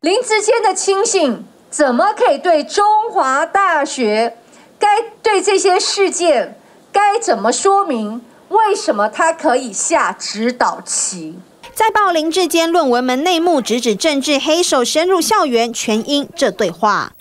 林志坚的亲信怎么可以对中华大学该对这些事件该怎么说明？为什么他可以下指导棋？在报林志坚论文门内幕，直指政治黑手深入校园，全因这对话。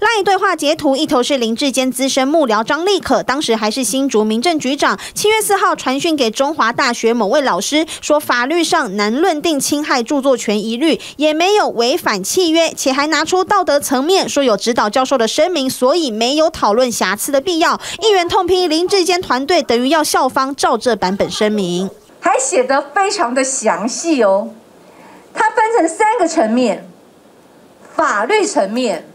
赖对话截图一头是林志坚资深幕僚张立可，当时还是新竹民政局长。七月四号传讯给中华大学某位老师，说法律上难论定侵害著作权疑虑，也没有违反契约，且还拿出道德层面说有指导教授的声明，所以没有讨论瑕疵的必要。议员痛批林志坚团队等于要校方照这版本声明，还写得非常的详细哦。它分成三个层面：法律层面。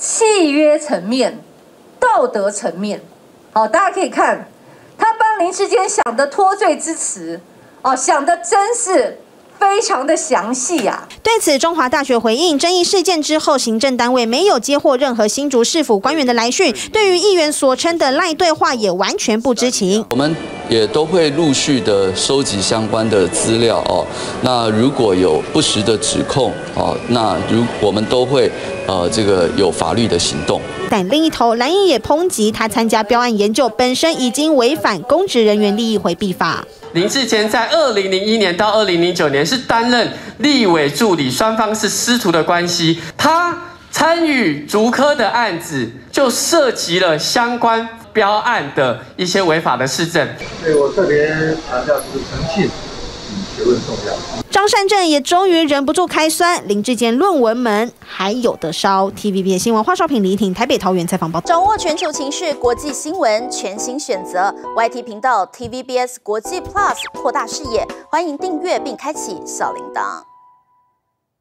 契约层面、道德层面，好，大家可以看，他帮林志坚想的脱罪之词，哦，想的真是。非常的详细呀。对此，中华大学回应争议事件之后，行政单位没有接获任何新竹市府官员的来讯，对于议员所称的赖对话也完全不知情。我们也都会陆续的收集相关的资料哦。那如果有不实的指控哦，那如我们都会呃这个有法律的行动。但另一头，蓝营也抨击他参加标案研究本身已经违反公职人员利益回避法。林志坚在二零零一年到二零零九年是担任立委助理，双方是师徒的关系。他参与竹科的案子，就涉及了相关标案的一些违法的事政。所以我特别强调就是诚信。张善政也终于忍不住开酸，林志坚论文门还有的烧。TVB 新闻，华少平、李婷，台北桃园采访报道。掌握全球情势、国际新闻，全新选择 YT 频道 TVBS 国际 Plus，扩大视野。欢迎订阅并开启小铃铛。